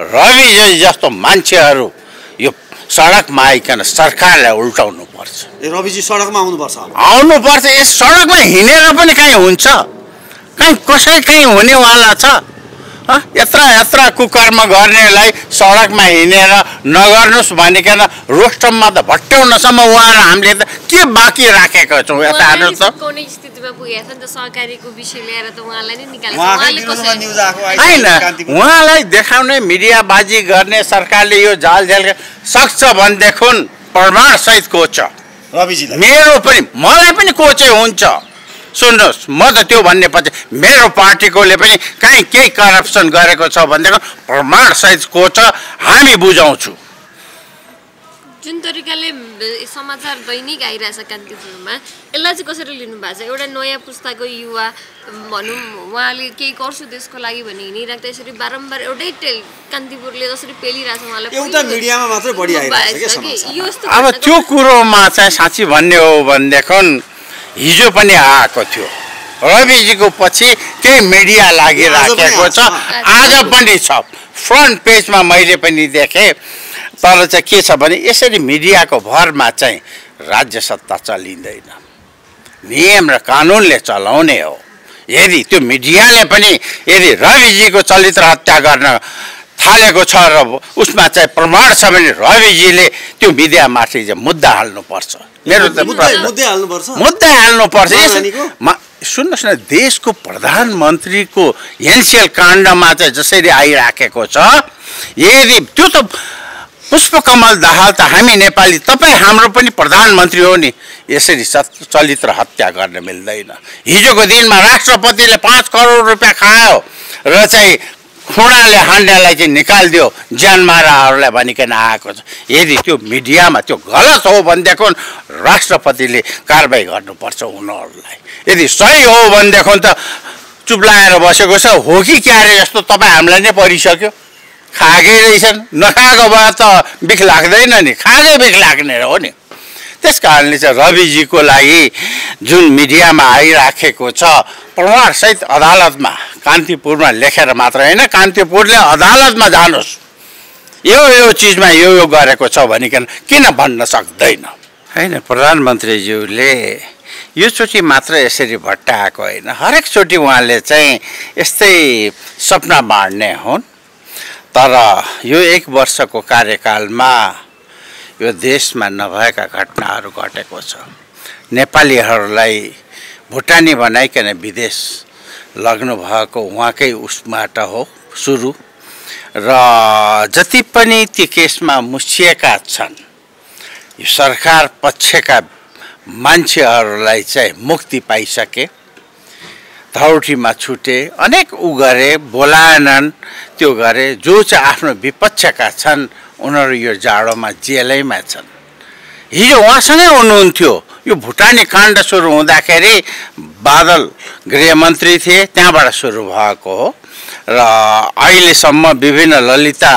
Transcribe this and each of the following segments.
रवि जस्तो मान्छेहरू यो सडकमा आइकन सरकारलाई उल्टाउनु पर्छ रविजी सडकमा आउनुपर्छ आउनुपर्छ। यस सडकमा हिँडेर पनि कहीँ हुन्छ? कहीँ कसै कहीँ हुनेवाला छ? यत्र यत्र कुकर्म गर्नेलाई सडकमा हिँडेर नगर्नुहोस् भनिकन रोस्टममा त भट्ट्याउनसम्म उहाँहरू हामीले त के बाँकी राखेका छौँ? यता छ छ। होइन। उहाँलाई देखाउने मिडियाबाजी गर्ने सरकारले यो जाल झेल सक्छ भनेदेखि प्रमाणसहित कोच। रविजीलाई। मेरो पनि मलाई पनि कोचै हुन्छ। सुन्नुहोस् म त त्यो भन्ने पछि मेरो पार्टीकोले पनि काहीँ केही करप्सन गरेको छ भनेदेखि प्रमाणसहित कोच हामी बुझाउँछु। जुन तरिकाले म, समाचार दैनिक आइरहेछ कान्तिपुरमा यसलाई चाहिँ कसरी लिनु भएको छ? एउटा नयाँ पुस्ताको युवा भनौँ उहाँले केही गर्छु देशको लागि भनी हिँडिराख्दा यसरी बारम्बार एउटै टेल कान्तिपुरले जसरी पेलिरहेछ उहाँलाई एउटा मिडियामा मात्रै बढी छ छ कि? यस्तो अब त्यो कुरोमा चाहिँ साँच्ची भन्ने हो भनेदेखि हिजो पनि आएको थियो। रविजीको पछि केही मिडिया लागिराखेको छ। आज पनि छ। फ्रन्ट पेजमा मैले पनि देखेँ। तर चाहिँ के छ भने यसरी मिडियाको भरमा चाहिँ राज्य सत्ता चलिँदैन। नियम र कानुनले चलाउने हो। यदि त्यो मिडियाले पनि यदि रविजीको चलित्र हत्या गर्न थालेको छ र उसमा चाहिँ प्रमाण छ भने रविजीले त्यो मिडियामाथि चाहिँ मुद्दा हाल्नुपर्छ। मेरो त मुद्दै हाल्नुपर्छ। सुन्नुहोस् न देशको प्रधानमन्त्रीको एनसिएल काण्डमा चाहिँ जसरी आइराखेको छ यदि त्यो त पुष्पकमल दाहाल त हामी नेपाली तपाईँ हाम्रो पनि प्रधानमन्त्री हो नि। यसरी चलित्र हत्या गर्न मिल्दैन। हिजोको दिनमा राष्ट्रपतिले पाँच करोड रुपियाँ खायो र चाहिँ खुँडाले हान्नेलाई चाहिँ निकालिदियो। ज्यानमाराहरूलाई भनिकन आएको छ। यदि त्यो मिडियामा त्यो गलत हो भनेदेखि राष्ट्रपतिले कारवाही गर्नुपर्छ उनीहरूलाई। यदि सही हो भनेदेखि त चुप लागेर बसेको छ। हो कि क्यारे जस्तो तपाईँ हामीलाई नै परिसक्यो। खाएकै रहेछन्। नखाएको भए त बिख लाग्दैन नि। खाएकै बिख लाग्ने हो नि। त्यस कारणले चाहिँ रविजीको लागि जुन मिडियामा आइराखेको छ प्रमाणसहित अदालतमा कान्तिपुरमा लेखेर मात्र होइन कान्तिपुरले अदालतमा जानुहोस्। यो यो चिजमा यो यो गरेको छ भनिकन किन भन्न सक्दैन? होइन प्रधानमन्त्रीज्यूले योचोटि मात्र यसरी भट्टाएको होइन। हरेकचोटि उहाँले चाहिँ यस्तै सपना बाँड्ने हुन्। तर यो एक वर्षको कार्यकालमा यो देशमा नभएका घटनाहरू घटेको छ। नेपालीहरूलाई भुटानी बनाइकन विदेश लग्नु भएको उहाँकै उसबाट हो सुरु। र जति पनि ती केसमा मुछिएका छन् सरकार पक्षका मान्छेहरूलाई चाहिँ मुक्ति पाइसके धौटीमा छुटे अनेक उ गरे बोलाएनन् त्यो गरे जो चाहिँ आफ्नो विपक्षका छन् उनीहरू यो जाडोमा जेलैमा छन्। हिजो उहाँसँगै हुनुहुन्थ्यो। यो भुटानी काण्ड सुरु हुँदाखेरि बादल गृहमन्त्री थिए त्यहाँबाट सुरु भएको हो। र अहिलेसम्म विभिन्न ललिता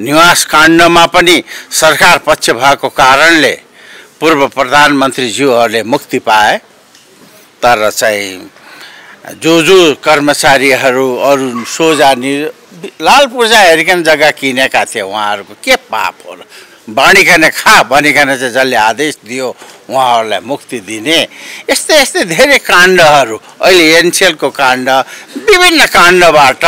निवास काण्डमा पनि सरकार पक्ष भएको कारणले पूर्व प्रधानमन्त्रीज्यूहरूले मुक्ति पाए। तर चाहिँ जो जो कर्मचारीहरू अरू सोझा नि लाल पूजा हेरिकन जग्गा किनेका थिए उहाँहरूको के पाप हो र? भनिकन खा भनिकन चाहिँ जसले आदेश दियो उहाँहरूलाई मुक्ति दिने। यस्तै यस्तै धेरै काण्डहरू। अहिले एनसिएलको काण्ड विभिन्न काण्डबाट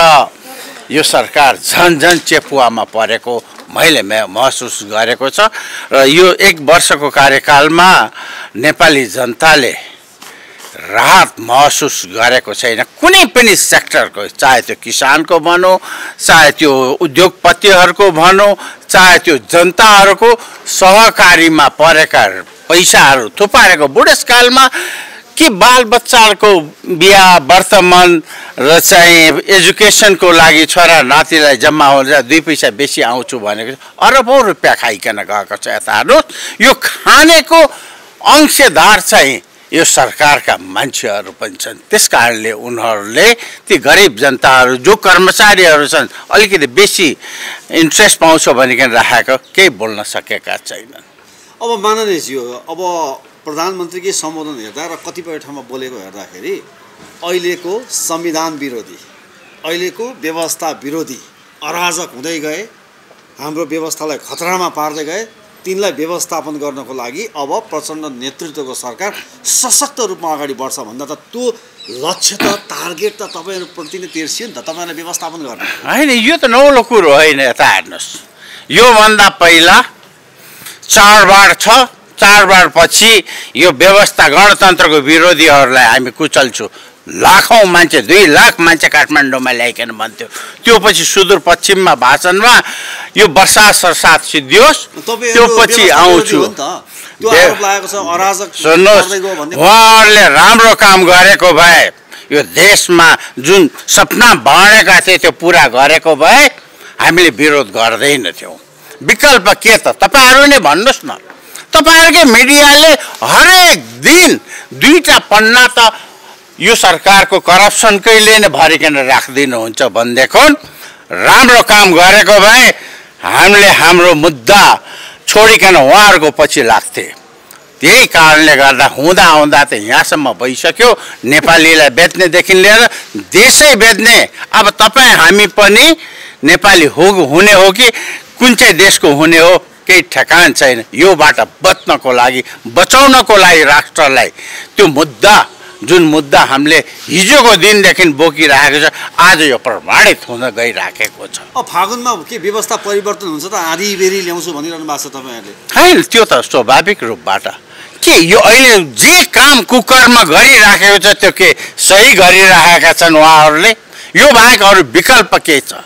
यो सरकार झन झन चेपुवामा परेको मैले महसुस गरेको छ। र यो एक वर्षको कार्यकालमा नेपाली जनताले राहत महसुस गरेको छैन। कुनै पनि सेक्टरको चाहे त्यो किसानको भनौँ चाहे त्यो उद्योगपतिहरूको भनौँ चाहे त्यो जनताहरूको सहकारीमा परेका पैसाहरू थुपारेको बुढेसकालमा कि बालबच्चाहरूको बिहा वर्तमान र चाहिँ एजुकेसनको लागि छोरा नातिलाई जम्मा हुन्छ दुई पैसा बेसी आउँछु भनेको अरबौँ रुपियाँ खाइकन गएको छ यता हेर्नुहोस् यो खानेको अंशधार चाहिँ यो सरकारका मान्छेहरू पनि छन्। त्यस कारणले उनीहरूले ती गरिब जनताहरू जो कर्मचारीहरू छन् अलिकति बेसी इन्ट्रेस्ट पाउँछ भनिकन राखेको केही बोल्न सकेका छैनन्। अब माननीयज्यू अब प्रधानमन्त्रीकै सम्बोधन हेर्दा र कतिपय ठाउँमा बोलेको हेर्दाखेरि अहिलेको संविधान विरोधी अहिलेको व्यवस्था विरोधी अराजक हुँदै गए हाम्रो व्यवस्थालाई खतरामा पार्दै गए तिनलाई व्यवस्थापन गर्नको लागि अब प्रचण्ड नेतृत्वको सरकार सशक्त रूपमा अगाडि बढ्छ भन्दा त त्यो लक्ष्य त टार्गेट त तपाईँहरूप्रति नै तेर्सियो नि त तपाईँहरूलाई व्यवस्थापन गर्ने होइन यो त नौलो कुरो होइन यता हेर्नुहोस्। योभन्दा पहिला चाडबाड छ चाडबाडपछि यो व्यवस्था गणतन्त्रको विरोधीहरूलाई हामी कुचल्छौँ। लाखौँ मान्छे दुई लाख मान्छे काठमाडौँमा ल्याइकन भन्थ्यो। त्यो पछि सुदूरपश्चिममा भाषणमा यो वर्षात सरसात सिद्धियोस् त्यो पछि आउँछु। सुन्नुहोस् उहाँहरूले राम्रो काम गरेको भए यो देशमा जुन सपना बाँडेका थिए त्यो पुरा गरेको भए हामीले विरोध गर्दैनथ्यौँ। विकल्प के त? तपाईँहरू नै भन्नुहोस् न। तपाईँहरूकै मिडियाले हरेक दिन दुईवटा पन्ना त यो सरकारको करप्सनकैले नै भरिकन राखिदिनुहुन्छ भनेदेखि राम्रो काम गरेको भए हामीले हाम्रो मुद्दा छोडिकन उहाँहरूको पछि लाग्थे। त्यही कारणले गर्दा हुँदा हुँदा त यहाँसम्म भइसक्यो। नेपालीलाई बेच्नेदेखि लिएर देशै बेच्ने। अब तपाईँ हामी पनि नेपाली हो हुने हो कि कुन चाहिँ देशको हुने हो केही ठेकान छैन। योबाट बच्नको लागि बचाउनको लागि राष्ट्रलाई त्यो मुद्दा जुन मुद्दा हामीले हिजोको दिनदेखि बोकिराखेको छ आज यो प्रमाणित हुन गइराखेको छ। अब फागुनमा के व्यवस्था परिवर्तन हुन्छ त? आधी बेरी ल्याउँछु भनिरहनु भएको छ तपाईँहरूले। होइन त्यो त स्वाभाविक रूपबाट। के यो अहिले जे काम कुकरमा गरिराखेको छ त्यो के सही गरिराखेका छन् उहाँहरूले? यो बाहेक अरू विकल्प के छ?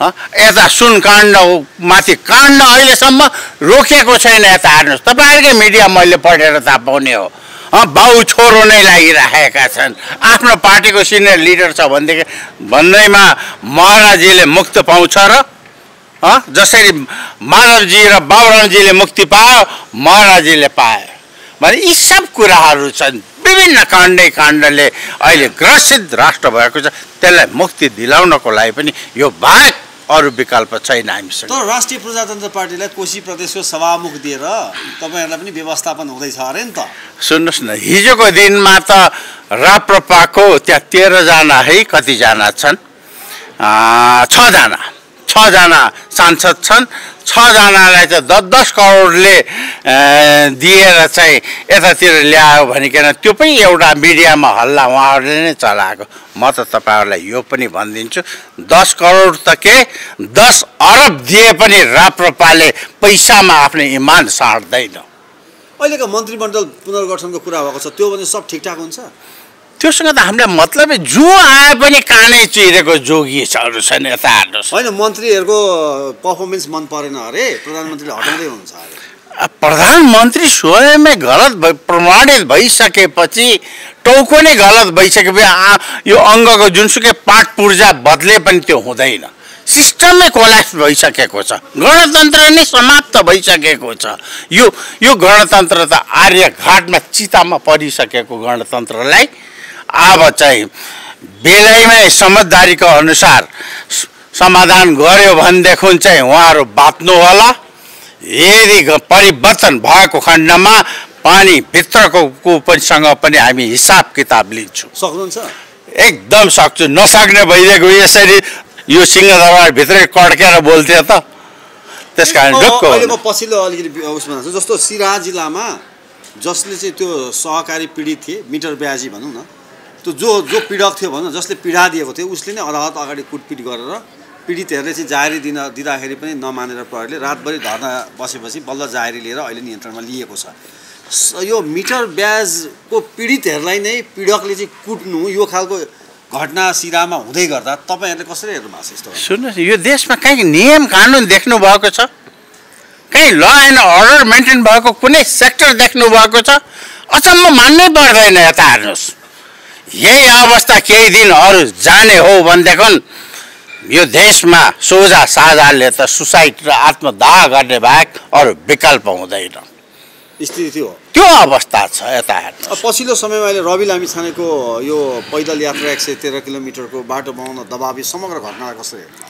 यता सुन काण्ड माथि काण्ड अहिलेसम्म रोकेको छैन यता हेर्नुहोस्। तपाईँहरूकै मिडिया मैले पढेर थाहा पाउने हो बाउ छोरो नै लागिराखेका छन्। आफ्नो पार्टीको सिनियर लिडर छ भनेदेखि भन्दैमा महाराजीले मुक्त पाउँछ र जसरी माधवजी र बाबुरामजीले मुक्ति पायो महाराजीले पायो भने यी सब कुराहरू छन्। विभिन्न काण्डै काण्डले अहिले ग्रसित राष्ट्र भएको छ। त्यसलाई मुक्ति दिलाउनको लागि पनि यो बाहेक अरू विकल्प छैन हामीसँग। तर राष्ट्रिय प्रजातन्त्र पार्टीलाई कोशी प्रदेशको सभामुख दिएर तपाईँहरूलाई पनि व्यवस्थापन हुँदैछ अरे नि त। सुन्नुहोस् न हिजोको दिनमा त राप्रपाको त्यहाँ तेह्रजना है कतिजना छन्? छजना। छजना सांसद छन्। छजनालाई चाहिँ दस दस करोडले दिएर चाहिँ यतातिर ल्यायो भनिकन त्यो पनि एउटा मिडियामा हल्ला उहाँहरूले नै चलाएको। म त तपाईँहरूलाई यो पनि भनिदिन्छु दस करोड त के? दस अरब दिए पनि राप्रपाले पैसामा आफ्नो इमान साट्दैन। अहिलेको मन्त्रीमण्डल पुनर्गठनको कुरा भएको छ त्यो भने सब ठिकठाक हुन्छ? त्योसँग त हामीलाई मतलबै जो आए पनि कानै चिरेको जोगीहरू छन् यता हेर्नुहोस् होइन मन्त्रीहरूको पर्फर्मेन्स मन परेन अरे प्रधानमन्त्रीले हटाउँदै अरे। अब प्रधानमन्त्री स्वयमै गलत भइ प्रमाणित भइसकेपछि टाउको नै गलत भइसकेपछि यो अङ्गको जुनसुकै पाठ पूर्जा बदले पनि त्यो हुँदैन। सिस्टमै कोल्याप्स भइसकेको छ। गणतन्त्र नै समाप्त भइसकेको छ। यो यो गणतन्त्र त आर्यघाटमा चितामा परिसकेको गणतन्त्रलाई अब चाहिँ बेलैमै समझदारीको अनुसार समाधान गर्यो भनेदेखि चाहिँ उहाँहरू बाँच्नु होला यदि परिवर्तन भएको खण्डमा पानी भित्रको को पनि हामी हिसाब किताब लिन्छौँ। सक्नुहुन्छ? एकदम सक्छु। नसक्ने भइदिएको यसरी यो सिंहदरबारभित्रै कड्केर बोल्थ्यो त। त्यस कारण। म पछिल्लो अलिकति उसमा जस्तो सिराहा जिल्लामा जसले चाहिँ त्यो सहकारी पीडित थिए मिटर ब्याजी भनौँ न त्यो जो जो पीडक थियो भनौँ जसले पीडा दिएको थियो उसले नै अदालत अगाडि कुटपिट गरेर पीडितहरूले चाहिँ जाहेरी दिन दिँदाखेरि पनि नमानेर प्रहरीले रातभरि धर्ना बसेपछि बल्ल जाहेरी लिएर अहिले नियन्त्रणमा लिएको छ। यो मिटर ब्याजको पीडितहरूलाई नै पीडकले चाहिँ कुट्नु यो खालको घटना सिरामा हुँदै गर्दा तपाईँहरूले कसरी हेर्नु भएको छ यस्तो? सुन्नुहोस् यो देशमा कहीँ नियम कानुन देख्नु भएको छ? कहीँ ल एन्ड अर्डर मेन्टेन भएको कुनै सेक्टर देख्नु भएको छ? अचम्म मान्नै पर्दैन यता हेर्नुहोस्। यही अवस्था केही दिन अरू जाने हो भनेदेखि यो देशमा सोझा साझाले त सुसाइड र आत्मदाह गर्ने बाहेक अरू विकल्प हुँदैन। स्थिति थियो त्यो अवस्था छ यता पछिल्लो समयमा अहिले रवि लामी छानेको यो पैदल यात्रा एक सय तेह्र किलोमिटरको बाटो बनाउन दबावी समग्र घटना कसरी हेर्नु?